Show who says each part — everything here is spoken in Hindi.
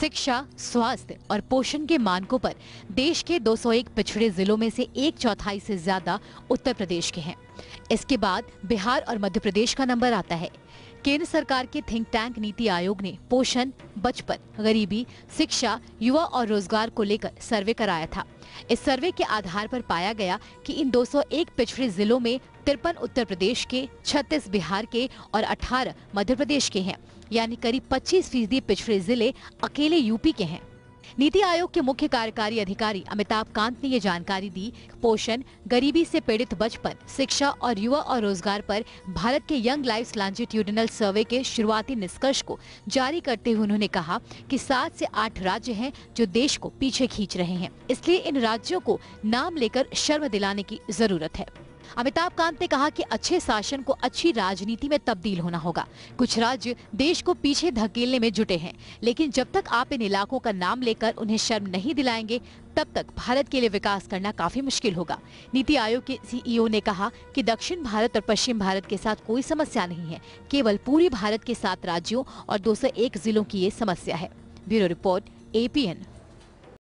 Speaker 1: शिक्षा, स्वास्थ्य और पोषण के मानकों पर देश के 201 पिछड़े जिलों में से एक चौथाई से ज़्यादा उत्तर प्रदेश के हैं। इसके बाद बिहार और मध्य प्रदेश का नंबर आता है। केंद्र सरकार के थिंक टैंक नीति आयोग ने पोषण, बचपन, गरीबी, शिक्षा, युवा और रोज़गार को लेकर सर्वे कराया था। इस सर्वे के आधार पर पाया गया कि इन 201 पिछड़े जिलों में तिरपन उत्तर प्रदेश के 36 बिहार के और 18 मध्य प्रदेश के हैं। यानी करीब 25 फ़ीसदी पिछड़े ज़िले अकेले यूपी के हैं। नीति आयोग के मुख्य कार्यकारी अधिकारी अमिताभ कांत ने ये जानकारी दी। पोषण, गरीबी से पीड़ित बचपन, शिक्षा और युवा और रोज़गार पर भारत के यंग लाइफ लॉन्जिट्यूडिनल सर्वे के शुरुआती निष्कर्ष को जारी करते हुए उन्होंने कहा कि सात से आठ राज्य हैं जो देश को पीछे खींच रहे हैं। इसलिए इन राज्यों को नाम लेकर शर्म दिलाने की ज़रूरत है। अमिताभ कांत ने कहा कि अच्छे शासन को अच्छी राजनीति में तब्दील होना होगा। कुछ राज्य देश को पीछे धकेलने में जुटे हैं, लेकिन जब तक आप इन इलाकों का नाम लेकर उन्हें शर्म नहीं दिलाएँगे, तब तक भारत के लिए विकास करना काफ़ी मुश्किल होगा। नीति आयोग के सीईओ ने कहा कि दक्षिण भारत और पश्चिम भारत के साथ कोई समस्या नहीं है, केवल पूरी भारत के सात राज्यों और 201 जिलों की ये समस्या है। Bureau report, APN.